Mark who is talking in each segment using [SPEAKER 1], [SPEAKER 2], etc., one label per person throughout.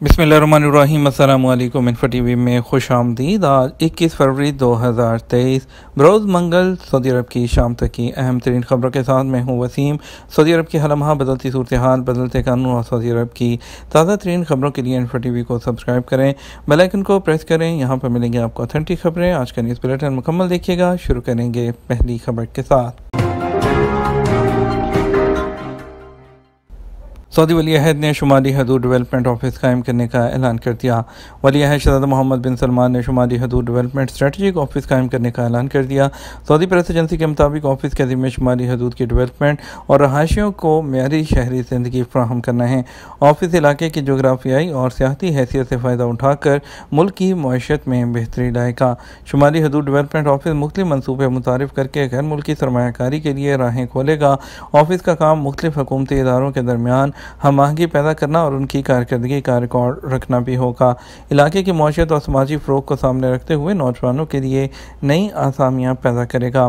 [SPEAKER 1] बिसमीम info T V में खुश आमदीद। आज इक्कीस फरवरी दो हज़ार तेईस बरोज़ मंगल, सऊदी अरब की शाम तक की अहम तरीन खबरों के साथ मैं हूँ वसीम। सऊदी अरब की हलमहा बदलती सूरत हाल बदलते कानून और सऊदी अरब की ताज़ा तरीन खबरों के लिए इन्फो टी वी को सब्सक्राइब करें बेलाइकन को प्रेस करें। यहाँ पर मिलेंगे आपको अथेंटिक खबरें। आज का न्यूज़ बुलेटिन मुकम्मल देखिएगा। शुरू करेंगे पहली खबर के साथ। सऊदी वली अहद ने शुमाली हदूद डेवलपमेंट ऑफ़िस कायम करने का ऐलान कर दिया। वली अहद शहजादा मोहम्मद बिन सलमान ने शुमाली हदूद डेवलपमेंट स्ट्रेटजिक ऑफ़िस कायम करने का ऐलान कर दिया। सऊदी प्रेस एजेंसी के मुताबिक ऑफ़िस के जिम्मे शुमाली हदूद की डेवलपमेंट और रहायशियों को मीरी शहरी ज़िंदगी फ्राहम करना है। ऑफ़िस इलाके की जोग्राफियाई और सियाती हैसियत से फ़ायदा उठाकर मुल्क की मीशत में बेहतरी लाएगा। शुमाली हदूद डेवलपमेंट ऑफ़िस मुख्त मनसूबे मुतारफ़ करके गैर मुल्की सरमाकारी के लिए राहें खोलेगा। ऑफ़िस का काम मुख्तलिफ़ हुकूमती इदारों के दरमियान हम आहंगी पैदा करना और उनकी कारकर्दगी का रिकॉर्ड रखना भी होगा। इलाके की मौशियत और समाजी फ़रोग को सामने रखते हुए नौजवानों के लिए नई आसामियाँ पैदा करेगा।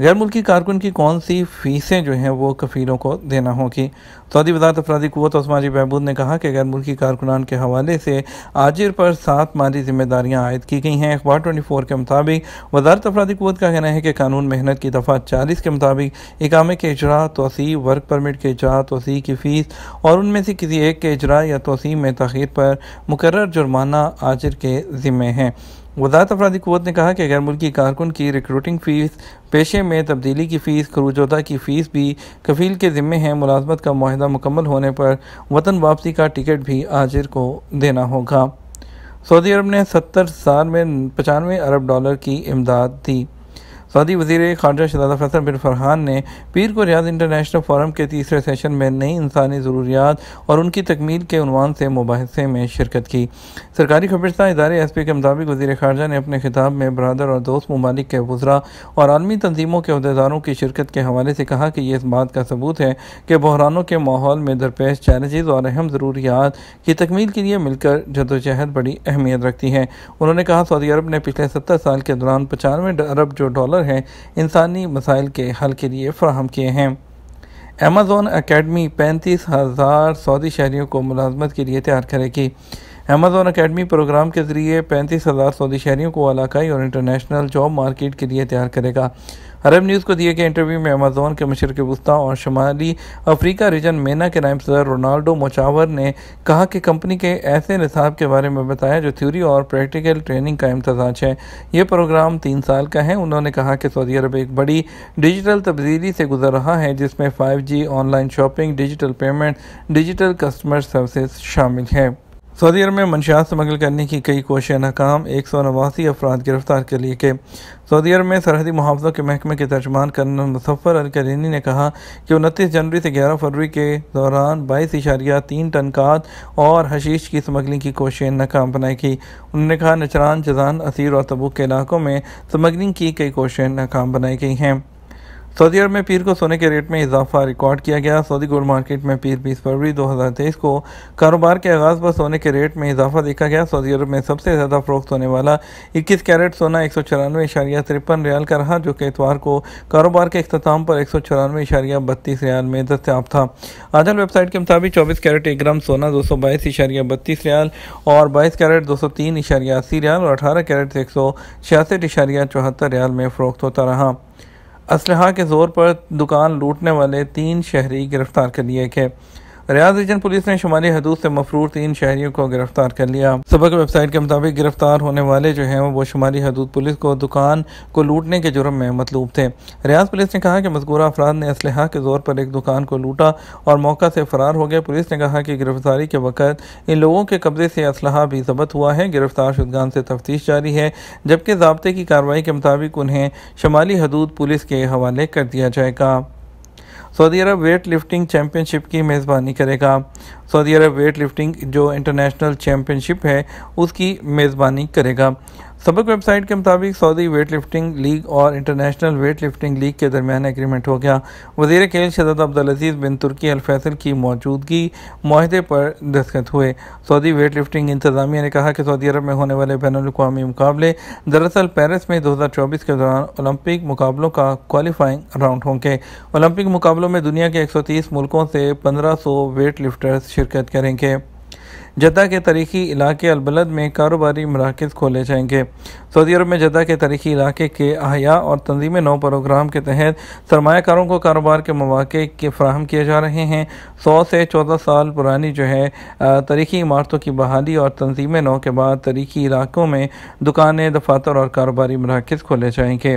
[SPEAKER 1] गैर मुल्की कारकुन की कौन सी फ़ीसें जो हैं वो कफ़ीलों को देना होगी? सऊदी वजारत अफराधी और समाजी बहबूद ने कहा कि गैर मुल्की कारकुनान के हवाले से आजिर पर सात माली जिम्मेदारियाँ आयद की गई हैं। अखबार ट्वेंटी फोर के मुताबिक वजारत अफराधी कुत का कहना है कि कानून मेहनत की दफ़ा चालीस के मुताबिक इकामे के इजरा, तोसी, वर्क परमिट के इजरा, तोसी की फ़ीस और उनमें से किसी एक के इजरा या तोसी में तखीर पर मुकर जुर्माना आजिर के ज़िम्मे हैं। वजारत अफराधी कुत ने कहा कि गैर मुल्की कारकुन की रिक्रूटिंग फ़ीस पेशे में तब्दीली की फ़ीस खरूजोदा की फ़ीस भी कफील के ज़िम्मे हैं। मुलाजमत का माहिदा मुकम्मल होने पर वतन वापसी का टिकट भी आजिर को देना होगा। सऊदी अरब ने सत्तर साल में पचानवे अरब डॉलर की इमदाद दी। सऊदी वज़ीर खारजा शहजादा फैसल बिन फरहान ने पीर को रियाद इंटरनेशनल फोरम के तीसरे सेशन में नई इंसानी ज़रूरियात और उनकी तकमील के उनवान से मुबासे में शिरकत की। सरकारी खबरस्ता इदारे एस पी के मुताबिक वजी खारजा ने अपने खिताब में बरदर और दोस्त ममालिक के वजरा और आलमी तंजीमों के अहदेदारों की शिरकत के हवाले से कहा कि यह इस बात का सबूत है कि बहरानों के माहौल में दरपेश चैलेंजेस और अहम ज़रूरियात की तकमील के लिए मिलकर जदोजहद बड़ी अहमियत रखती है। उन्होंने कहा, सऊदी अरब ने पिछले सत्तर साल के दौरान पचानवे अरब जो डॉलर हैं, इंसानी मसाइल के हल के लिए फ्राहम किए हैं। अमेज़ोन अकेडमी पैंतीस हज़ार सऊदी शहरीों को मुलाजमत के लिए तैयार करेगी। अमेज़ोन अकेडमी प्रोग्राम के ज़रिए पैंतीस हज़ार सऊदी शहरीों को इलाकाई और इंटरनेशनल जॉब मार्केट के लिए तैयार करेगा। अरब न्यूज़ को दिए गए इंटरव्यू में अमेज़ोन के मशरक वस्ती और शुमाली अफ्रीका रीजन मेना के नायब सदर रोनाल्डो मोचावर ने कहा कि कंपनी के ऐसे निसाब के बारे में बताया जो थ्योरी और प्रैक्टिकल ट्रेनिंग का इम्तजाज है। ये प्रोग्राम तीन साल का है। उन्होंने कहा कि सऊदी अरब एक बड़ी डिजिटल तब्दीली से गुजर रहा है, जिसमें five online shopping, digital payment, digital customer service शामिल है। सऊदी अरब में मंशियात स्मगल करने की कई कोशिशें नाकाम। एक सौ नवासी अफराद गिरफ़्तार कर लिए गए। सऊदी अरब में सरहदी मुहावजों के महकमे के तर्जमान कर्नल मुजफ्फर अल करीनी ने कहा कि उनतीस जनवरी से ग्यारह फरवरी के दौरान बाईस इशारिया, तीन टन काद और हशीश की स्मगलिंग की कोशिशें नाकाम बनाई की उन्होंने कहा, नचरान, जजान, असीर और तबुक के इलाकों में स्मगलिंग की कई कोशिशें नाकाम बनाई गई हैं। सऊदी अरब में पीर को सोने के रेट में इजाफा रिकॉर्ड किया गया। सऊदी गोल्ड मार्केट में पीर बीस फरवरी 2023 को कारोबार के आगाज़ पर सोने के रेट में इजाफा देखा गया। सऊदी अरब में सबसे ज़्यादा फ़रोख्त होने वाला 21 कैरेट सोना एक सौ चौरानवे इशारिया तिरपन रियाल का रहा, जो कि इतवार को कारोबार के अख्ताम पर एक सौ चौरानवे इशारिया बत्तीस रियाल में दस्तियाब था। आजल वेबसाइट के मुताबिक चौबीस कैरेट एक ग्राम सोना दो सौ बाईस इशारिया बत्तीस रियाल और बाईस कैरेट दो सौ तीन इशारिया अस्सी रियाल और अठारह कैरेट एक सौ छियासठ इशारिया चौहत्तर रियाल में फ़रोख्त होता रहा। असलहा के ज़ोर पर दुकान लूटने वाले तीन शहरी गिरफ़्तार कर लिए गए। रियाज रीजन पुलिस ने शुमाली हदूद से मफरूर तीन शहरियों को गिरफ़्तार कर लिया। सबक वेबसाइट के मुताबिक गिरफ़्तार होने वाले जो हैं, वो शुमाली हदूद पुलिस को दुकान को लूटने के जुर्म में मतलूब थे। रियाज पुलिस ने कहा कि मजगूरा अफराद ने असलहा के ज़ोर पर एक दुकान को लूटा और मौका से फरार हो गया। पुलिस ने कहा कि गिरफ्तारी के वक्त इन लोगों के कब्जे से असलहा भी जब्त हुआ है। गिरफ़्तार शुदगान से तफ्तीश जारी है, जबकि जबते की कार्रवाई के मुताबिक उन्हें शुमाली हदूद पुलिस के हवाले कर दिया जाएगा। Saudi Arab weight lifting championship की मेज़बानी करेगा। सऊदी अरब वेट लिफ्टिंग जो इंटरनेशनल चैम्पियनशिप है, उसकी मेज़बानी करेगा। सबक वेबसाइट के मुताबिक सऊदी वेट लिफ्टिंग लीग और इंटरनेशनल वेट लिफ्टिंग लीग के दरमियान एग्रीमेंट हो गया। वज़ीर खेल शहजाद अब्दुल अज़ीज़ बिन तुर्की अल फैसल की मौजूदगी माहदे पर दस्तखत हुए। सऊदी वेट लिफ्टिंग इंतजामिया ने कहा कि सऊदी अरब में होने वाले बैन अवी मुकाबले दरअसल पेरिस में दो हज़ार चौबीस के दौरान ओलंपिक मुकाबलों का क्वालिफाइंग राउंड होंगे। ओलंपिक मुकाबलों में दुनिया के एक सौ तीस मुल्कों से पंद्रह सौ वेट लिफ्टर्स शिरकत करेंगे। जद्दा के तारीखी इलाके अलबलद में कारोबारी मराकज़ खोले जाएँगे। सऊदी अरब में जद्दा के तारीखी इलाके के अहिया और तंजीम नौ प्रोग्राम के तहत सरमाकारों को कारोबार के मौाक़े के फ्राहम किए जा रहे हैं। सौ से चौदह साल पुरानी जो है तारीखी इमारतों की बहाली और तंजीम नौ के बाद तारीखी इलाकों में दुकानें, दफातर और कारोबारी मराकज़ खोले जाएँगे।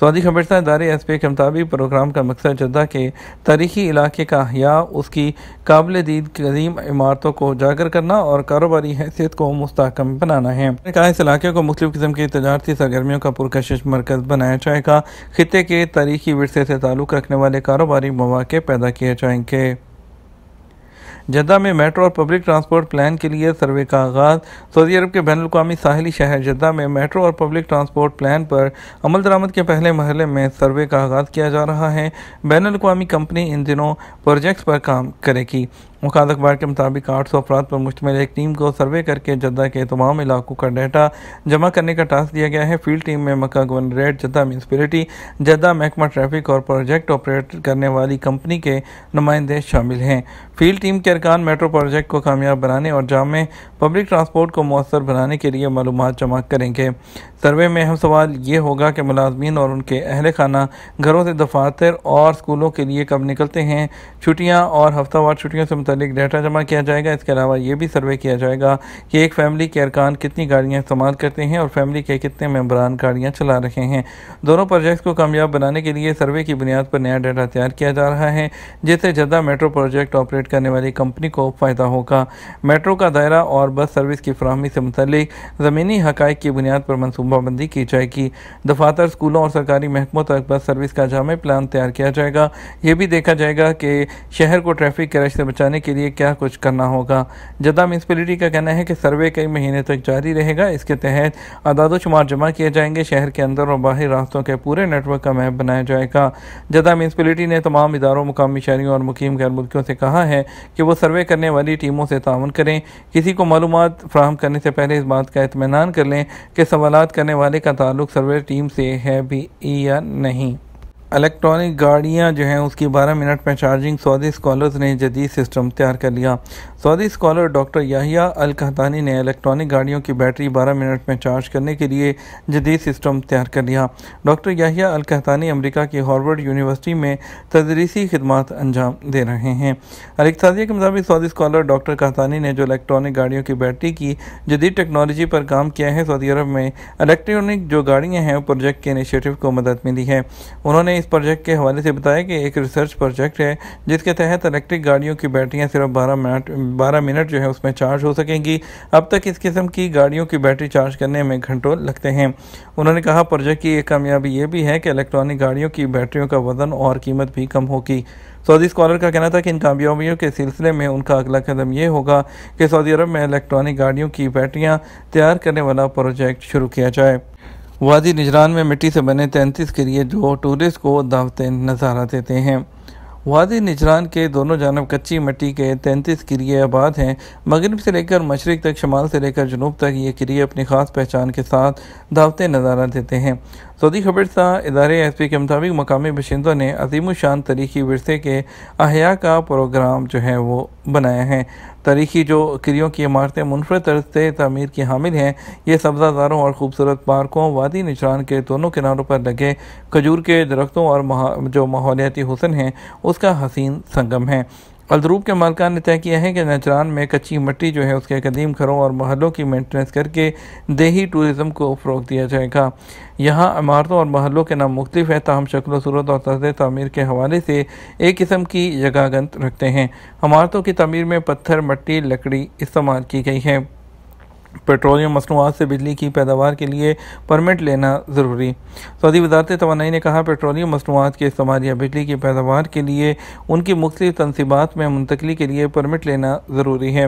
[SPEAKER 1] सऊदी खबरसा इदारे एस पी के मुताबिक प्रोग्राम का मकसद जद्दा के तारीखी इलाके का या उसकी काबिल दीद कदीम इमारतों को उजागर करना और कारोबारी हैसियत को मुस्तकम बनाना है। कहा, इस इलाके को मुख्तु किस्म की तजारती सरगर्मियों का पुरकशिश मरकज़ बनाया जाएगा। खत्े के तारीखी वरसे से ताल्लुक़ रखने वाले कारोबारी मौाक़े पैदा किए जाएँगे। जद्दा में मेट्रो और पब्लिक ट्रांसपोर्ट प्लान के लिए सर्वे का आगाज़, सऊदी अरब के बैन अवी साहली शहर जद्दा में मेट्रो और पब्लिक ट्रांसपोर्ट प्लान पर अमल दरामद के पहले महल में सर्वे का आगाज़ किया जा रहा है। बैन अवी कंपनी इन दिनों प्रोजेक्ट्स पर काम करेगी। मुखाद अखबार के मुताबिक आठ सौ अफराद पर मुश्तमिल एक टीम को सर्वे करके जद्दा के तमाम इलाकों का डाटा जमा करने का टास्क दिया गया है। फ़ील्ड टीम में Mecca governorate, Jeddah municipality, Jeddah महकमा ट्रैफ़िक और प्रोजेक्ट ऑपरेट करने वाली कंपनी के नुमाइंदे शामिल हैं। फ़ील्ड टीम के अरकान मेट्रो प्रोजेक्ट को कामयाब बनाने और जाम पब्लिक ट्रांसपोर्ट को मौसर बनाने के लिए मालूम जमा करेंगे। सर्वे में अहम सवाल ये होगा कि मुलाजमीन और उनके अहल खाना घरों से दफातर और स्कूलों के लिए कब निकलते हैं? छुट्टियाँ और हफ्तावार छुट्टियों से मुतलिक डाटा जमा किया जाएगा। इसके अलावा ये भी सर्वे किया जाएगा कि एक फैमिली के अरकान कितनी गाड़ियाँ इस्तेमाल करते हैं और फैमिली के कितने मेम्बरान गाड़ियाँ चला रहे हैं। दोनों प्रोजेक्ट्स को कामयाब बनाने के लिए सर्वे की बुनियाद पर नया डाटा तैयार किया जा रहा है, जिससे जद्दा मेट्रो प्रोजेक्ट ऑपरेट करने वाली कंपनी को फ़ायदा होगा। मेट्रो का दायरा और बस सर्विस की फ्राहमी से मुतलिक ज़मीनी हक़ की बुनियाद पर मनसूबाबंदी की जाएगी। दफातर स्कूलों और सरकारी महकमों तक बस सर्विस का जाम प्लान तैयार किया जाएगा। ये भी देखा जाएगा कि शहर को ट्रैफ़िक क्रैश से बचाने के लिए क्या कुछ करना होगा? जद्दा म्यूनसिपलिटी का कहना है कि सर्वे कई महीने तक जारी रहेगा, इसके तहत अदाद शुमार जमा किए जाएँगे, शहर के अंदर और बाहरी रास्तों के पूरे नेटवर्क का मैप बनाया जाएगा। जद्दा म्यूनसिपलिटी ने तमाम इदारों, मुकामी शहरीों और मुकीम गैर मुल्कियों से कहा है कि वो सर्वे करने वाली टीमों से ताउन करें, किसी को मालूम फ्राहम करने से पहले इस बात का इतमान कर लें कि सवाल करने वाले का ताल्लुक सर्वे टीम से है भी या नहीं। इलेक्ट्रॉनिक गाड़ियाँ जो हैं, उसकी 12 मिनट में चार्जिंग सऊदी स्कॉलर्स ने जदीद सिस्टम तैयार कर लिया। Saudi scholar doctor Yahya Al Qahtani ने इलेक्ट्रॉनिक गाड़ियों की बैटरी 12 मिनट में चार्ज करने के लिए जदीद सिस्टम तैयार कर लिया। डॉक्टर याहिया अल कहतानी अमरीका की हार्वर्ड यूनिवर्सिटी में तदरीसी खदमात अंजाम दे रहे हैं। अलिकसादिया के मुताबिक सऊदी स्कॉलर डॉक्टर कहतानी ने जो इलेक्ट्रॉनिक गाड़ियों की बैटरी की जदीद टेक्नोलॉजी पर काम किया है, सऊदी अरब में इलेक्ट्रॉनिक जो गाड़ियाँ हैं प्रोजेक्ट के इनिशिएटिव को मदद मिली है। उन्होंने इस प्रोजेक्ट के हवाले से बताया कि एक रिसर्च प्रोजेक्ट है, जिसके तहत इलेक्ट्रिक गाड़ियों की बैटरियाँ सिर्फ़ बारह मिनट बारह मिनट जो है उसमें चार्ज हो सकेंगी। अब तक इस किस्म की गाड़ियों की बैटरी चार्ज करने में घंटों लगते हैं। उन्होंने कहा प्रोजेक्ट की एक कामयाबी ये भी है कि इलेक्ट्रॉनिक गाड़ियों की बैटरियों का वज़न और कीमत भी कम होगी। सऊदी स्कॉलर का कहना था कि इन कामयाबियों के सिलसिले में उनका अगला कदम ये होगा कि सऊदी अरब में इलेक्ट्रॉनिक गाड़ियों की बैटरियाँ तैयार करने वाला प्रोजेक्ट शुरू किया जाए। वादी निजरान में मिट्टी से बने तैंतीस के लिए जो टूरिस्ट को दावते नज़ारा देते हैं। वादी निजरान के दोनों जानब कच्ची मिट्टी के तैंतीस किरिए आबाद हैं। मगरब से लेकर मशरक तक, शमाल से लेकर जनूब तक ये किरिए अपनी ख़ास पहचान के साथ दावते नज़ारा देते हैं। सऊदी खबरसा इदारे एस पी के मुताबिक मकामी बशिंदों ने अजीम शान तरीकी वरसे के अहिया का प्रोग्राम जो है वो बनाया है। तारीखी जो क्रियों की इमारतें मुनफरद तर्ज से तमीर की हामिल हैं, ये सब्ज़ादारों और खूबसूरत पार्कों, वादी निशान के दोनों किनारों पर लगे खजूर के दरख्तों और जो माहौलियाती हुसन हैं, उसका हसीन संगम है। अलद्रूब के मालकान ने तय किया है कि नजरान में कच्ची मट्टी जो है उसके कदीम घरों और महलों की मेंटेनेंस करके देही टूरिज़म को फ़रोग दिया जाएगा। यहाँ इमारतों और महलों के नाम मुख्तफ है, तहम शक्ल, सूरत और तर्ज तमीर के हवाले से एक किस्म की जगह जगहगंत रखते हैं। इमारतों की तमीर में पत्थर, मट्टी, लकड़ी इस्तेमाल की गई है। पेट्रोलियम मसनूआत से बिजली की पैदावार के लिए परमिट लेना ज़रूरी। सऊदी वजारत तोानाई ने कहा, पेट्रोलियम मसनूआत के इस्तेमाल या बिजली की पैदावार के लिए उनकी मुख्त तनसीबात में मुंतकली के लिए परमिट लेना ज़रूरी है।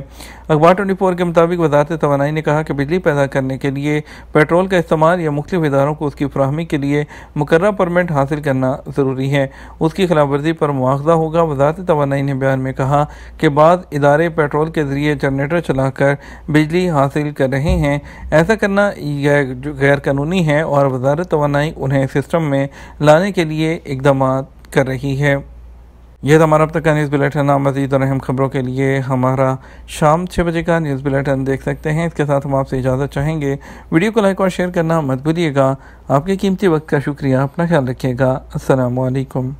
[SPEAKER 1] अखबार ट्वेंटी फोर के मुताबिक वजारत तोानाई ने कहा कि बिजली पैदा करने के लिए पेट्रोल का इस्तेमाल या मुख्त इदारों को उसकी फ्राहमी के लिए मुकर्रा परमिट हासिल करना ज़रूरी है। उसकी खिलाफ वर्जी पर मुआवजा होगा। वजारत तोानाई ने बयान में कहा कि बाद इदारे पेट्रोल के ज़रिए जनरेटर चलाकर बिजली हासिल कर रहे हैं। ऐसा करना गैर कानूनी है और वजारत तोानाई उन्हें सिस्टम में लाने के लिए इकदाम कर रही है। यह तो हमारा अब तक का न्यूज़ बुलेटिन। मजीद और अहम खबरों के लिए हमारा शाम छः बजे का न्यूज़ बुलेटिन देख सकते हैं। इसके साथ हम आपसे इजाज़त चाहेंगे। वीडियो को लाइक और शेयर करना मत भूलिएगा। आपके कीमती वक्त का शुक्रिया। अपना ख्याल रखिएगा। असलकम